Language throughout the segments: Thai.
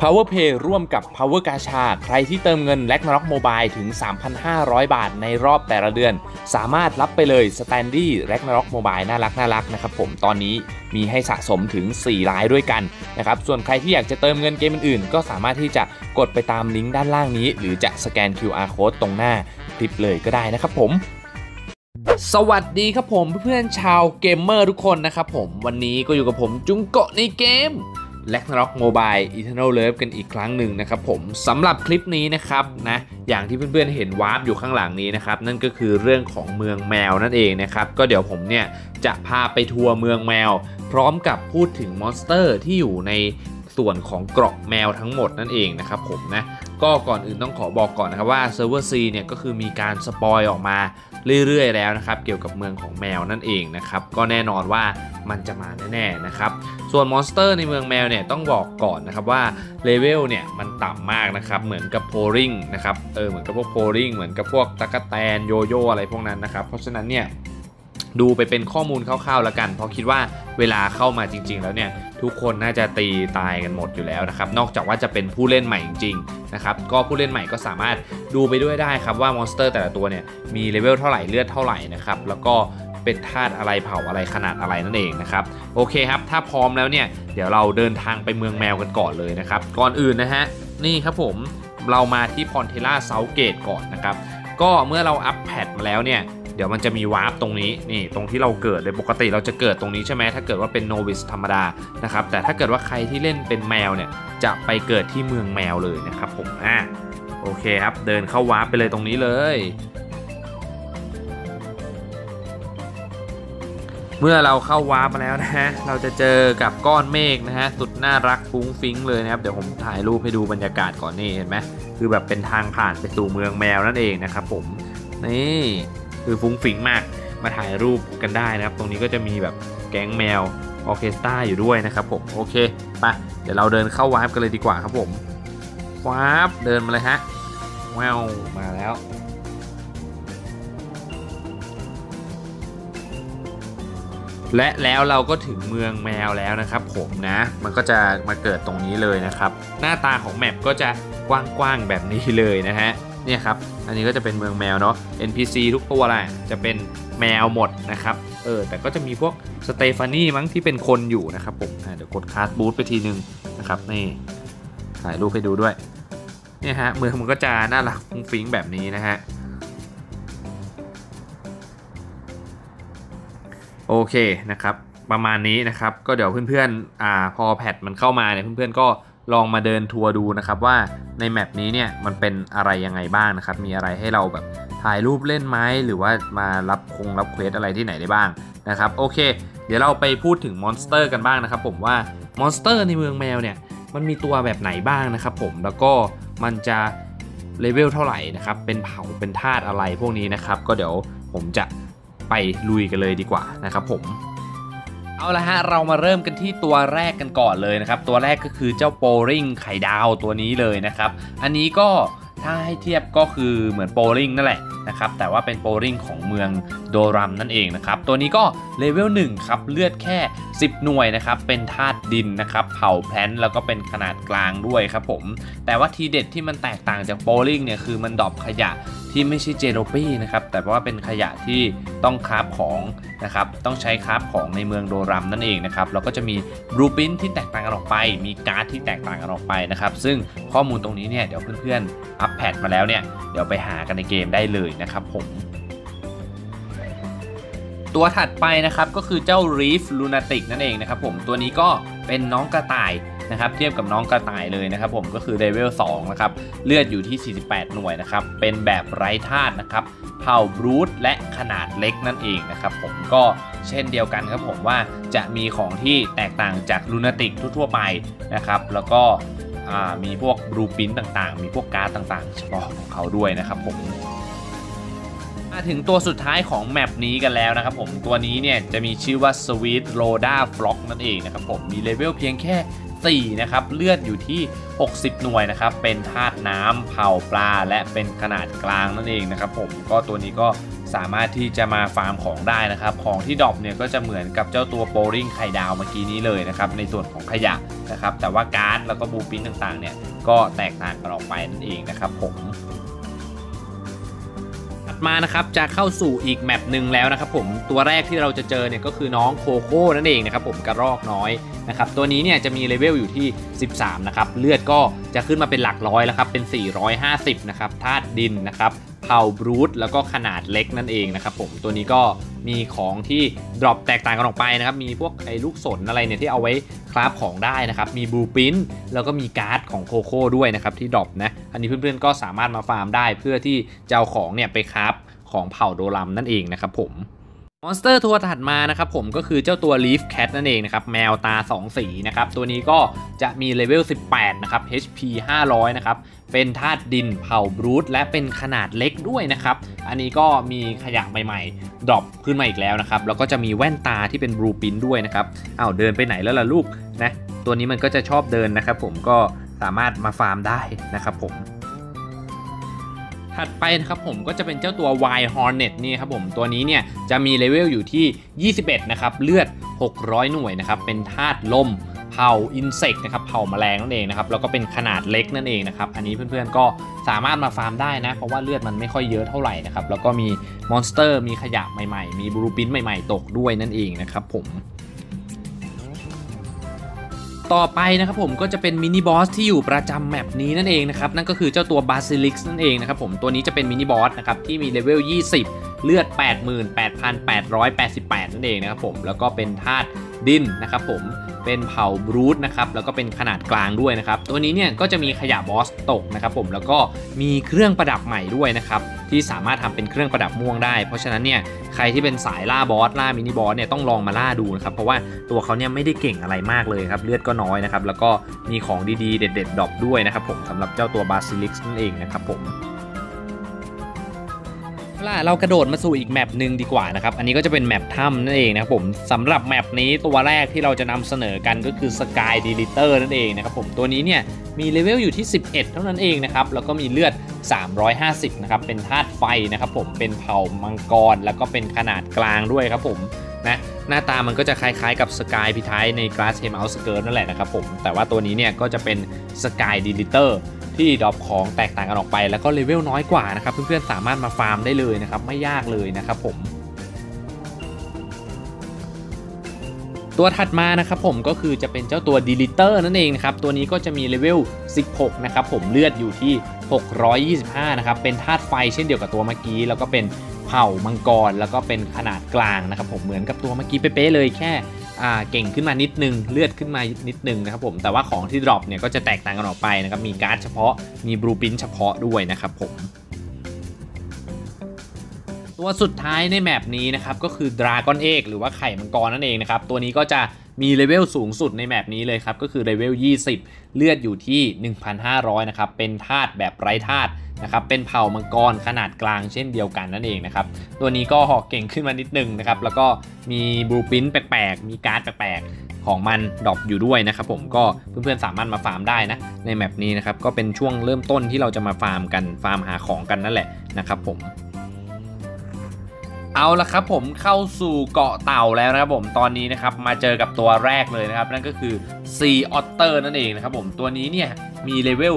Power Pay ร่วมกับ Power กาชา ใครที่เติมเงิน l a g n a r o k Mobile ถึง 3,500 บาทในรอบแต่ละเดือน สามารถรับไปเลย s t a n d y l a g n a r o k Mobile น่ารักน่ารักนะครับผมตอนนี้มีให้สะสมถึง4รายด้วยกันนะครับส่วนใครที่อยากจะเติมเงินเกมอื่นๆ ก็สามารถที่จะกดไปตามลิงก์ด้านล่างนี้ หรือจะสแกน QR Code ตรงหน้าคลิปเลยก็ได้นะครับผมสวัสดีครับผมเพื่อนๆชาวเกมเมอร์ทุกคนนะครับผมวันนี้ก็อยู่กับผมจุงโกะในเกม l a g n a r o k Mobile Eternal Love กันอีกครั้งหนึ่งนะครับผมสำหรับคลิปนี้นะครับนะอย่างที่เพื่อนๆเห็นวาร์ปอยู่ข้างหลังนี้นะครับนั่นก็คือเรื่องของเมืองแมวนั่นเองนะครับก็เดี๋ยวผมเนี่ยจะพาไปทัวร์เมืองแมว พร้อมกับพูดถึงมอนสเตอร์ที่อยู่ในส่วนของเกาะแมวทั้งหมดนั่นเองนะครับผมนะก็ก่อนอื่นต้องขอบอกก่อนนะครับว่าเซิร์ฟเวอร์ SEA เนี่ยก็คือมีการ spoil ออกมา เรื่อยๆแล้วนะครับเกี่ยวกับเมืองของแมวนั่นเองนะครับก็แน่นอนว่ามันจะมาแน่ๆนะครับส่วนมอนสเตอร์ในเมืองแมวเนี่ยต้องบอกก่อนนะครับว่าเลเวลเนี่ยมันต่ำมากนะครับเหมือนกับโปริงนะครับเออเหมือนกับพวกโปริงเหมือนกับพวกตะกแตนโยโย่อะไรพวกนั้นนะครับเพราะฉะนั้นเนี่ย ดูไปเป็นข้อมูลคร่าวๆแล้วกัน เพราะคิดว่าเวลาเข้ามาจริง ๆ แล้วเนี่ยทุกคนน่าจะตีตายกันหมดอยู่แล้วนะครับ นอกจากว่าจะเป็นผู้เล่นใหม่จริงๆนะครับก็ผู้เล่นใหม่ก็สามารถดูไปด้วยได้ครับว่ามอนสเตอร์แต่ละตัวเนี่ยมีเลเวลเท่าไหร่เลือดเท่าไหร่นะครับแล้วก็เป็นธาตุอะไรเผ่าอะไรขนาดอะไรนั่นเองนะครับโอเคครับถ้าพร้อมแล้วเนี่ยเดี๋ยวเราเดินทางไปเมืองแมวกันก่อนเลยนะครับก่อนอื่นนะฮะนี่ครับผมเรามาที่ Prontera South Gate ก่อนนะครับก็เมื่อเราอัป patch มาแล้วเนี่ย ดี๋ยวมันจะมีวาร์ปตรงนี้นี่ตรงที่เราเกิดเลยปกติเราจะเกิดตรงนี้ใช่ไหมถ้าเกิดว่าเป็น novice ธรรมดานะครับแต่ถ้าเกิดว่าใครที่เล่นเป็นแมวเนี่ยจะไปเกิดที่เมืองแมวเลยนะครับผมอะโอเคครับเดินเข้าวาร์ปไปเลยตรงนี้เลยเมื่อเราเข้าวาร์ปมาแล้วนะฮะ เราจะเจอกับก้อนเมฆนะฮะ สุดน่ารักฟุ้งฟิ้งเลยนะครับ เดี๋ยวผมถ่ายรูปให้ดูบรรยากาศก่อนนี่เห็นไหม คือแบบเป็นทางผ่านไปสู่เมืองแมวนั่นเองนะครับผม นี่ คือฟุ้งฟิ้งมากมาถ่ายรูปกันได้นะครับ ตรงนี้ก็จะมีแบบแก๊งแมวออเคสตราอยู่ด้วยนะครับผมโอเคไปเดี๋ยวเราเดินเข้าวาร์ปกันเลยดีกว่าครับผมวาร์ปเดินมาเลยฮะแวบมาแล้วและแล้วเราก็ถึงเมืองแมวแล้วนะครับผมนะ มันก็จะมาเกิดตรงนี้เลยนะครับ หน้าตาของ map ก็จะกว้างๆแบบนี้เลยนะฮะ เนี่ยครับ อันนี้ก็จะเป็นเมืองแมวเนาะ NPC ทุกตัวแหละจะเป็นแมวหมดนะครับ เออ แต่ก็จะมีพวกสเตฟานี่มั้งที่เป็นคนอยู่นะครับผมเดี๋ยวกด card boot ไปทีนึงนะครับ นี่ ถ่ายรูปให้ดูด้วย เนี่ยฮะ เมืองมันก็จะน่ารักฟุ้งฟิ้งแบบนี้นะฮะ โอเคนะครับ ประมาณนี้นะครับ ก็เดี๋ยวเพื่อนๆ อ่า พอ patch มันเข้ามาเนี่ยเพื่อนๆ ก็ ลองมาเดินทัวร์ดูนะครับว่าใน map นี้เนี่ยมันเป็นอะไรยังไงบ้างนะครับ มีอะไรให้เราแบบถ่ายรูปเล่นไหมหรือว่ามารับคงรับ quest อะไรที่ไหนได้บ้างนะครับโอเค เดี๋ยวเราไปพูดถึงมอนสเตอร์กันบ้างนะครับผมว่ามอนสเตอร์ในเมืองแมวเนี่ยมันมีตัวแบบไหนบ้างนะครับผมแล้วก็มันจะเลเวลเท่าไหร่นะครับเป็นเผ่าเป็นธาตุอะไรพวกนี้นะครับ ก็เดี๋ยวผมจะไปลุยกันเลยดีกว่านะครับผม เอาละฮะเรามาเริ่มกันที่ตัวแรกกันก่อนเลยนะครับ ตัวแรกก็คือเจ้าโปริงไข่ดาวตัวนี้เลยนะครับ อันนี้ก็ถ้าให้เทียบก็คือเหมือนโปริงนั่นแหละนะครับแต่ว่าเป็นโปริงของเมืองโดรัมนั่นเองนะครับ ตัวนี้ก็เลเวล1ครับเลือดแค่ 10 หน่วยนะครับ เป็นธาตุดินนะครับ เผ่า Plant แล้วก็เป็นขนาดกลางด้วยครับผม แต่ว่าทีเด็ดที่มันแตกต่างจากโปริงเนี่ยคือมัน drop ขยะที่ไม่ใช่ Jellopy นะครับแต่ว่าเป็นขยะที่ต้อง craft ของนะครับต้องใช้ craft ของในเมืองโดรัมนั่นเองนะครับแล้วก็จะมีblueprint ที่แตกต่างกันออกไป มีการ์ดที่แตกต่างกันออกไปนะครับซึ่งข้อมูลตรงนี้เนี่ยเดี๋ยวเพื่อนๆอัป patch มาแล้วเนี่ยเดี๋ยวไปหากันในเกมได้เลยนะครับผมตัวถัดไปนะครับก็คือเจ้า Reef Lunatic นั่นเองนะครับผมตัวนี้ก็เป็นน้องกระต่าย นะครับเทียบกับน้องกระต่ายเลยนะครับผมก็คือเลเวล2นะครับเลือดอยู่ที่ 48 หน่วยนะครับเป็นแบบไร้ธาตุนะครับเผ่า Brute และขนาดเล็กนั่นเองนะครับผมก็เช่นเดียวกันครับผมว่าจะมีของที่แตกต่างจากลูนาติกทั่วไปนะครับแล้วก็มีพวกบลูปินต่างๆ มีพวกการ์ดต่างๆเฉพาะของเขาด้วยนะครับผมมาถึงตัวสุดท้ายของแมปนี้กันแล้วนะครับผมตัวนี้เนี่ยจะมีชื่อว่า Sweet Roda Flock นั่นเองนะครับผมมีเลเวลเพียงแค่ 4นะครับเลือดอยู่ที่ 60 หน่วยนะครับเป็นธาตุน้ำเผาปลา และเป็นขนาดกลางนั่นเองนะครับผมก็ตัวนี้ก็สามารถที่จะมาฟาร์มของได้นะครับ ของที่ drop เนี่ยก็จะเหมือนกับเจ้าตัวโปริงไข่ดาวเมื่อกี้นี้เลยนะครับในส่วนของขยะนะครับแต่ว่าการ์ดแล้วก็บูปินต่างๆเนี่ยก็แตกต่างกันออกไปนั่นเองนะครับผมมานะครับจะเข้าสู่อีก map หนึ่งแล้วนะครับผมตัวแรกที่เราจะเจอเนี่ยก็คือน้องโคโค่นั่นเองนะครับผมกระรอกน้อย นะครับตัวนี้เนี่ยจะมีเลเวลอยู่ที่ 13 นะครับ เลือดก็จะขึ้นมาเป็นหลักร้อยแล้วครับ เป็น 450 นะครับธาตุดินนะครับเผ่า Brute แล้วก็ขนาดเล็กนั่นเองนะครับผมตัวนี้ก็มีของที่ drop แตกต่างกันออกไปนะครับ มีพวกไอ้ลูกศรอะไรเนี่ยที่เอาไว้ craft ของได้นะครับ มีบูปินแล้วก็มีการ์ดของ Coco ด้วยนะครับที่ drop นะ อันนี้เพื่อนๆก็สามารถมาฟาร์มได้เพื่อที่จะเอาของเนี่ยไป craft ของเผ่า Doram นั่นเองนะครับผม มอนสเตอร์ตัวถัดมานะครับผมก็คือเจ้าตัว Leaf Cat นั่นเองนะครับแมวตา 2 สีนะครับตัวนี้ก็จะมีเลเวล 18 นะครับ HP 500 นะครับ เป็นธาตุดินเผ่า Brute และเป็นขนาดเล็กด้วยนะครับ อันนี้ก็มีขยะใหม่ๆ drop ขึ้นมาอีกแล้วนะครับ แล้วก็จะมีแว่นตาที่เป็น blueprint ด้วยนะครับอ้าวเดินไปไหนแล้วล่ะลูกนะตัวนี้มันก็จะชอบเดินนะครับผมก็สามารถมาฟาร์มได้นะครับผม ถัดไปนะครับผมก็จะเป็นเจ้าตัว Wild Hornet นี่ครับผมตัวนี้เนี่ยจะมีเลเวลอยู่ที่ 21 นะครับ เลือด 600 หน่วยนะครับ เป็นธาตุลมเผ่า Insect นะครับเผ่าแมลงนั่นเองนะครับแล้วก็เป็นขนาดเล็กนั่นเองนะครับอันนี้เพื่อนๆก็สามารถมาฟาร์มได้นะ เพราะว่าเลือดมันไม่ค่อยเยอะเท่าไหร่นะครับแล้วก็มีมอนสเตอร์มีขยะใหม่ๆ มี blueprint ใหม่ๆ ตกด้วยนั่นเองนะครับผม ต่อไปนะครับผมก็จะเป็น mini boss ที่อยู่ประจำ map นี้นั่นเองนะครับนั่นก็คือเจ้าตัว Basilisk นั่นเองนะครับผมตัวนี้จะเป็น mini boss นะครับที่มีเลเวล 20 เลือด 88,888 นั่นเองนะครับผมแล้วก็เป็นธาตุดินนะครับผม เป็นเผ่า Brute นะครับแล้วก็เป็นขนาดกลางด้วยนะครับตัวนี้เนี่ยก็จะมีขยะบอสตกนะครับผมแล้วก็มีเครื่องประดับใหม่ด้วยนะครับที่สามารถทำเป็นเครื่องประดับม่วงได้ เพราะฉะนั้นเนี่ยใครที่เป็นสายล่าบอสล่า mini boss เนี่ยต้องลองมาล่าดูนะครับเพราะว่าตัวเขาเนี่ยไม่ได้เก่งอะไรมากเลยครับเลือดก็น้อยนะครับแล้วก็มีของดีๆ เด็ดๆ drop ด้วยนะครับผมสำหรับเจ้าตัว Basilisk นั่นเองนะครับผม ล่ะเรากระโดดมาสู่อีกแมปหนึ่งดีกว่านะครับ อันนี้ก็จะเป็นแมปถ้ำนั่นเองนะครับผมสำหรับแมปนี้ตัวแรกที่เราจะนำเสนอกันก็คือ Sky d e l i t e r นั่นเองนะครับผมตัวนี้เนี่ยมีเลเวลอยู่ที่ 11 เท่านั้นเองนะครับ แล้วก็มีเลือด 350 นะครับ เป็นธาตุไฟนะครับผมเป็นเผ่ามังกร แล้วก็เป็นขนาดกลางด้วยครับผมนะหน้าตามันก็จะคล้ายๆกับสกายพิทายใน Glass h e m Out Skirt นั่นแหละนะครับผมแต่ว่าตัวนี้เนี่ยก็จะเป็น Sky d e l i t e r ที่ drop ของแตกต่างกันออกไป แล้วก็เลเวลน้อยกว่านะครับ เพื่อนๆสามารถมาฟาร์มได้เลยนะครับ ไม่ยากเลยนะครับผม ตัวถัดมานะครับผมก็คือจะเป็นเจ้าตัว d e l i t e r นั่นเองนะครับ ตัวนี้ก็จะมีเลเวล 16 นะครับผมเลือดอยู่ที่ 625 นะครับ เป็นธาตุไฟเช่นเดียวกับตัวเมื่อกี้ แล้วก็เป็นเผ่ามังกร แล้วก็เป็นขนาดกลางนะครับผมเหมือนกับตัวเมื่อกี้เป๊ะเลยแค่ เก่งขึ้นมานิดนึง เลือดขึ้นมานิดนึงนะครับผมแต่ว่าของที่ drop เนี่ยก็จะแตกต่างกันออกไปนะครับมีการ์ดเฉพาะมี blueprint เฉพาะด้วยนะครับผมตัวสุดท้ายใน map นี้นะครับก็คือ Dragon Egg หรือว่าไข่มังกรนั่นเองนะครับตัวนี้ก็จะ มีเลเวลสูงสุดใน map นี้เลยครับ ก็คือเลเวล 20 เลือดอยู่ที่ 1,500 นะครับ เป็นธาตุแบบไร้ธาตุนะครับ เป็นเผ่ามังกรขนาดกลางเช่นเดียวกันนั่นเองนะครับ ตัวนี้ก็หอกเก่งขึ้นมานิดนึงนะครับ แล้วก็มี blueprint แปลกๆ มีการ์ดแปลกๆ ของมัน drop อยู่ด้วยนะครับผม ก็เพื่อนๆสามารถมาฟาร์มได้นะ ใน map นี้นะครับ ก็เป็นช่วงเริ่มต้นที่เราจะมาฟาร์มกัน ฟาร์มหาของกันนั่นแหละนะครับผม เอาละครับผมเข้าสู่เกาะเต่าแล้วนะครับผมตอนนี้นะครับมาเจอกับตัวแรกเลยนะครับ นั่นก็คือ Sea Otter นั่นเองนะครับผมตัวนี้เนี่ยมีเลเวล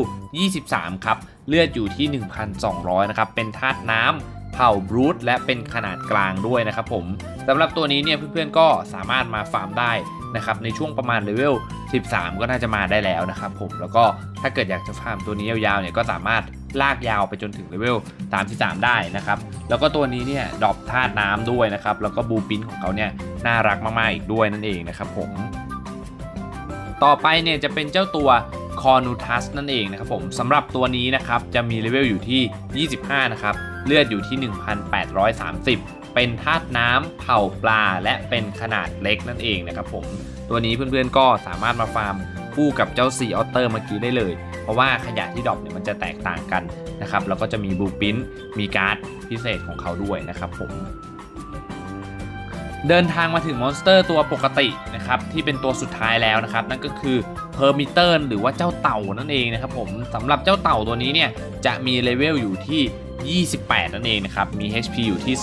23 ครับ เลือดอยู่ที่ 1,200 นะครับ เป็นธาตุน้ำเผ่า Brute และเป็นขนาดกลางด้วยนะครับผมสำหรับตัวนี้เนี่ยเพื่อนๆก็สามารถมาฟาร์มได้นะครับในช่วงประมาณเลเวล 13 ก็น่าจะมาได้แล้วนะครับผมแล้วก็ถ้าเกิดอยากจะฟาร์มตัวนี้ยาวๆเนี่ยก็สามารถ ลากยาวไปจนถึงเลเวล33 ได้นะครับ แล้วก็ตัวนี้เนี่ย drop ธาตุน้ำด้วยนะครับ แล้วก็บูปินของเขาเนี่ยน่ารักมากๆอีกด้วยนั่นเองนะครับผม ต่อไปเนี่ยจะเป็นเจ้าตัว Cornutus นั่นเองนะครับผมสำหรับตัวนี้นะครับจะมีเลเวลอยู่ที่ 25 นะครับ เลือดอยู่ที่ 1,830 เป็นธาตุน้ำเผ่าปลา และเป็นขนาดเล็กนั่นเองนะครับผม ตัวนี้เพื่อนๆก็สามารถมาฟาร์ม คู่กับเจ้า Sea Otter เมื่อกี้ได้เลย เพราะว่าขยะที่ drop เนี่ยมันจะแตกต่างกันนะครับแล้วก็จะมีบูปินมีการ์ดพิเศษของเขาด้วยนะครับผมเดินทางมาถึงมอนสเตอร์ตัวปกตินะครับที่เป็นตัวสุดท้ายแล้วนะครับนั่นก็คือ Permeter หรือว่าเจ้าเต่านั่นเองนะครับผมสำหรับเจ้าเต่าตัวนี้เนี่ยจะมีเลเวลอยู่ที่ 28 นั่นเองนะครับมี HP อยู่ที่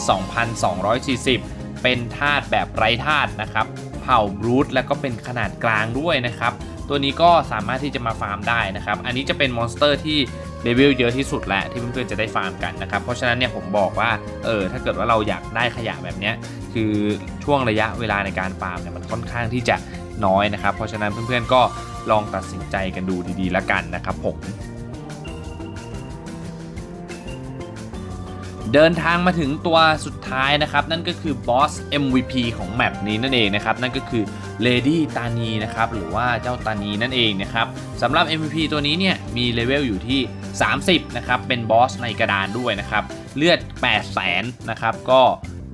2,240 เป็นธาตุแบบไร้ธาตุนะครับเผ่า Brute แล้วก็เป็นขนาดกลางด้วยนะครับ ตัวนี้ก็สามารถที่จะมาฟาร์มได้นะครับ อันนี้จะเป็นมอนสเตอร์ที่เลเวลเยอะที่สุดแหละที่เพื่อนๆจะได้ฟาร์มกันนะครับ เพราะฉะนั้นเนี่ยผมบอกว่าเออถ้าเกิดว่าเราอยากได้ขยะแบบเนี้ยคือช่วงระยะเวลาในการฟาร์มเนี่ยมันค่อนข้างที่จะน้อยนะครับ เพราะฉะนั้นเพื่อนๆก็ลองตัดสินใจกันดูดีๆแล้วกันนะครับผมเดินทางมาถึงตัวสุดท้ายนะครับ นั่นก็คือบอส MVP ของแมปนี้นั่นเองนะครับ นั่นก็คือ Lady ตานีนะครับหรือว่าเจ้าตานีนั่นเองนะครับสำหรับ MVP ตัวนี้เนี่ยมีเลเวลอยู่ที่ 30 นะครับ เป็นบอสในกระดานด้วยนะครับ เลือด 8 0 0แสนนะครับ ก็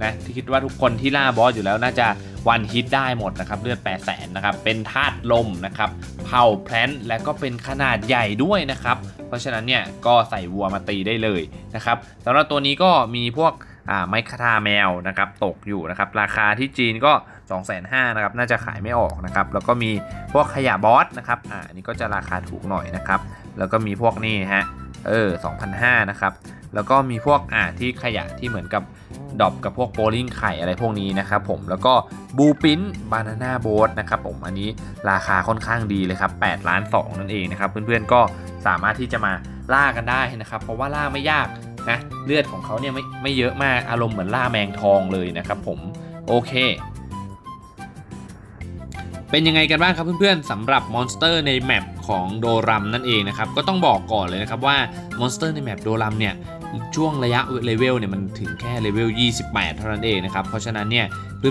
นะที่คิดว่าทุกคนที่ล่าบอสอยู่แล้วน่าจะวันฮิตได้หมดนะครับ เลือด 8 0 0แสนนะครับ เป็นธาตุลมนะครับ เผาแพลนและก็เป็นขนาดใหญ่ด้วยนะครับ เพราะฉะนั้นเนี่ยก็ใส่วัวมาตีได้เลยนะครับสำหรับตัวนี้ก็มีพวกไม้คาทาแมวนะครับตกอยู่นะครับ ราคาที่จีนก็ 2 5 0 0 0นะครับน่าจะขายไม่ออกนะครับแล้วก็มีพวกขยะบอสนะครับอ่าอันนี้ก็จะราคาถูกหน่อยนะครับแล้วก็มีพวกนี่ฮะเออ2,500นะครับแล้วก็มีพวกอ่าที่ขยะที่เหมือนกับdrop กับพวกโบลิ่งไข่อะไรพวกนี้นะครับผมแล้วก็ blueprint banana boat นะครับผมอันนี้ราคาค่อนข้างดีเลยครับ8ล้าน2นั่นเองนะครับเพื่อนๆก็สามารถที่จะมาล่ากันได้นะครับ เพราะว่าล่าไม่ยากนะเลือดของเขาเนี่ยไม่ไม่เยอะมากอารมณ์เหมือนล่าแมงทองเลยนะครับผมโอเค เป็นยังไงกันบ้างครับเพื่อนๆสำหรับมอนสเตอร์ใน map ของ Doram นั่นเองนะครับก็ต้องบอกก่อนเลยนะครับว่ามอนสเตอร์ใน map Doram เนี่ยช่วงระยะเลเวลเนี่ยมันถึงแค่เลเวล28 เท่านั้นเองนะครับเพราะฉะนั้นเนี่ย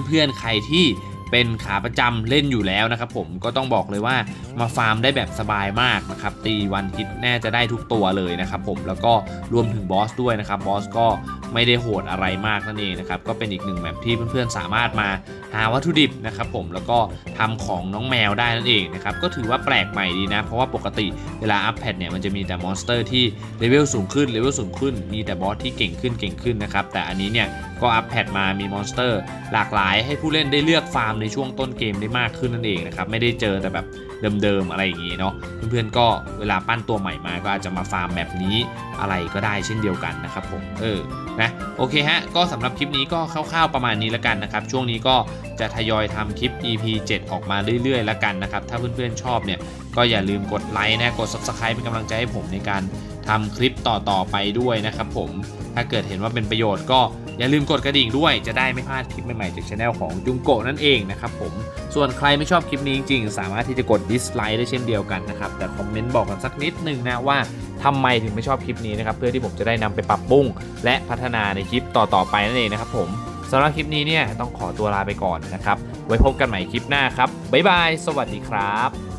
เพื่อนๆใครที่ เป็นขาประจำเล่นอยู่แล้วนะครับผมก็ต้องบอกเลยว่ามาฟาร์มได้แบบสบายมากนะครับตี one hit น่าจะได้ทุกตัวเลยนะครับผมแล้วก็รวมถึงบอสด้วยนะครับบอสก็ไม่ได้โหดอะไรมากนั่นเองนะครับก็เป็นอีกหนึ่ง map ที่เพื่อนๆสามารถมาหาวัตถุดิบนะครับผมแล้วก็ทำของน้องแมวได้นั่นเองนะครับก็ถือว่าแปลกใหม่ดีนะ เพราะว่าปกติเวลาอัพ patch เนี่ยมันจะมีแต่ monster ที่ level สูงขึ้น level สูงขึ้นมีแต่ boss ที่เก่งขึ้นเก่งขึ้นนะครับแต่อันนี้เนี่ยก็อัพ patch มามี monster หลากหลายให้ผู้เล่นได้เลือกฟาร์มในช่วงต้นเกมได้มากขึ้นนั่นเองนะครับไม่ได้เจอแต่แบบเดิมๆอะไรอย่างนี้เนาะเพื่อนๆก็เวลาปั้นตัวใหม่มาก็อาจจะมาฟาร์มแบบนี้อะไรก็ได้เช่นเดียวกันนะครับผมเออนะโอเคฮะก็สำหรับคลิปนี้ก็คร่าวๆประมาณนี้แล้วกันนะครับช่วงนี้ก็จะทยอยทำคลิป EP 7 ออกมาเรื่อยๆแล้วกันนะครับถ้าเพื่อนๆชอบเนี่ยก็อย่าลืมกดไลค์นะกด Subscribe เป็นกำลังใจให้ผมในการทำคลิปต่อๆไปด้วยนะครับผม ถ้าเกิดเห็นว่าเป็นประโยชน์ก็อย่าลืมกดกระดิ่งด้วยจะได้ไม่พลาดคลิปใหม่ๆจากช anel ของจุงโกะนั่นเองนะครับผมส่วนใครไม่ชอบคลิปนี้จริงๆ สามารถที่จะกด dislike ได้เช่นเดียวกันนะครับแต่คอมเมนต์บอกกันสักนิดนึงนะว่าทำไมถึงไม่ชอบคลิปนี้นะครับเพื่อที่ผมจะได้นำไปปรับปรุงและพัฒนาในคลิปต่อๆไปนั่นเองนะครับผมสำหรับคลิปนี้เนี่ยต้องขอตัวลาไปก่อนนะครับไว้พบกันใหม่คลิปหน้าครับบ๊ายบายสวัสดีครับ